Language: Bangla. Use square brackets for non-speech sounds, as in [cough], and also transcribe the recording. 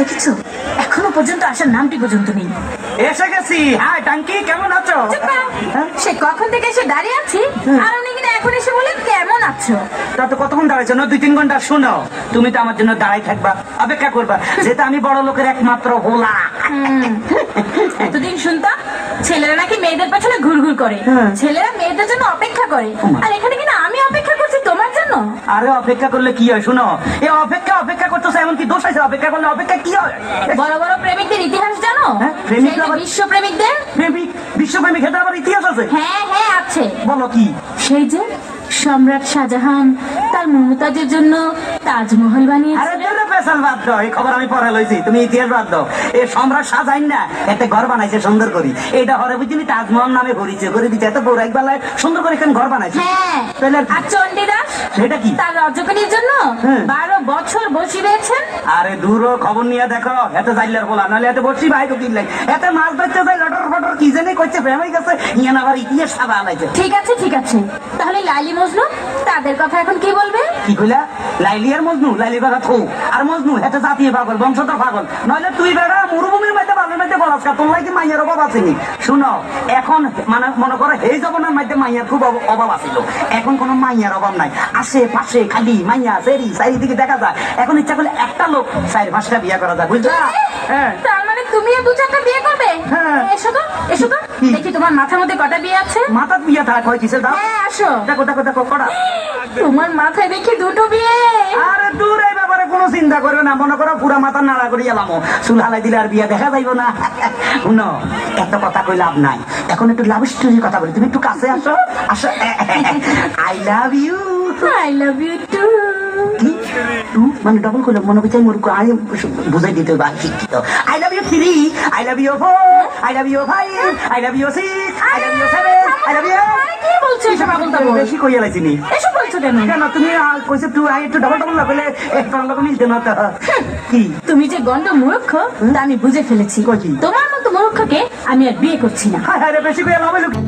দেখেছ এখনও পর্যন্ত আসার নামটি পর্যন্ত নেই। এসে গেছি। হ্যাঁ টাঙ্কি কেমন আছো? সে কখন থেকে এসে দাঁড়িয়ে আছি? আর উনি কিনা এখন এসে বলে কেমন আছো? তা তো কতক্ষণ দাঁড়াইছো না দুই তিন ঘণ্টা শুনো। তুমি তো আমার জন্য দাঁড়াই থাকবা অপেক্ষা করবা। যেটা আমি বড় লোকের একমাত্র হোলা। এতদিন শুনতাম ছেলেরা নাকি মেয়েদের পেছনে ঘুরঘুর করে। হ্যাঁ। ছেলেরা মেয়েদের জন্য অপেক্ষা করে। আর এখানে কিনা আমি অপেক্ষা জন্য আরে অপেক্ষা করলে কি হয় শুনো। এ অপেক্ষা অপেক্ষা করতেছে এমন কি দোষ আছে। অপেক্ষা করলে অপেক্ষা কি হয়? বড় বড় প্রেমিকদের ইতিহাস জানো? হ্যাঁ, প্রেমিক বিশ্ব প্রেমিকদের প্রেমিক বিশ্বপ্রেমিক এটা আবার ইতিহাস আছে? হ্যাঁ হ্যাঁ আছে। বলো কি? সেই যে সম্রাট শাহজাহান তার মমতাজের জন্য তাজমহল আরে বানিয়েছিলেন তোরে বাদ দাও এই খবর আমি পরে লইছি তুমি ইতিহাস বাদ দাও। এই সম্রাট সাজাইন না একটা ঘর বানাইছে সুন্দর করি। এটা হরে বুঝিনি তাজমহল নামে ঘুরিছে দিচ্ছে এত বেলায় সুন্দর করে এখানে ঘর বানাইছে। হ্যাঁ। তাহলে আর চণ্ডীদাস সেটা কি? তার রজকিনীর জন্য হ্যাঁ। বারো বছর বসি রয়েছেন। আরে দূর খবর নিয়ে দেখো এত জাইলার বলা নাহলে এত বসি ভাই তো কিনলাই এত মাছ ধরতে যাই লটর ফটর কি করছে ফেমাই গেছে ইয়ান আবার ইতিহাস সাদা আলাইছে ঠিক আছে ঠিক আছে। তাহলে লাইলি মজনু তাদের কথা এখন কি বলবে? কি কইলা? লাইলি আর মজনু? লাইলি বেড়া থু। আর মজনু এত জাতীয় পাগল বংশধর পাগল। নইলে তুই বেড়া মরুভূমির মধ্যে বালুর মধ্যে বলাস কা তোর লাগি মাইয়ার অভাব আসেনি শুনো এখন মানে মনে করো এই জবনের মধ্যে মাইয়ার খুব অভাব আছিল। এখন কোনো মাইয়ার অভাব নাই। আশে পাশে খালি মাইয়া সেরি চারিদিকে দেখা যায়। এখন ইচ্ছা করলে একটা লোক চার পাঁচটা বিয়া করা যায় বুঝলা? হ্যাঁ। তার মানে তুমিও দু চারটা বিয়ে করবে হ্যাঁ। এসো তো এসো তো কি? [laughs] দেখি তোমার মাথার মধ্যে কটা বিয়ে আছে? মাথার বিয়া থাক হয় কিসে দাও হ্যাঁ আসো। দেখো দেখো দেখো কটা। তোমার মাথায় দেখি দুটো বিয়ে। আরে দূর এই ব্যাপারে কোনো চিন্তা করবে না। মনে করো পুরা মাথা নাড়া করি এলাম। চুল হালাই দিলে আর বিয়া দেখা যাইব না। [laughs] শুনো এত কথা কই লাভ নাই। এখন একটু লাভ স্টোরির কথা বলি। তুমি একটু কাছে আসো। আসো। I love you I love you two মানে ডবল করলে মনে করছে মোর আই বুঝাই দিতে বা শিক্ষিত I love you three I love you four I love you five I love you six I love you seven I love you কি বলছো এসব? বেশি কইয়া এসব বলছো কেন? কেন তুমি তুই আই একটু ডবল ডবল মিলতে না তো। কি? তুমি যে গন্ড মূর্খ তা আমি বুঝে ফেলেছি? তোমার মতো মূর্খকে আমি আর বিয়ে করছি না। বেশি কইয়া লাভ হইল কি?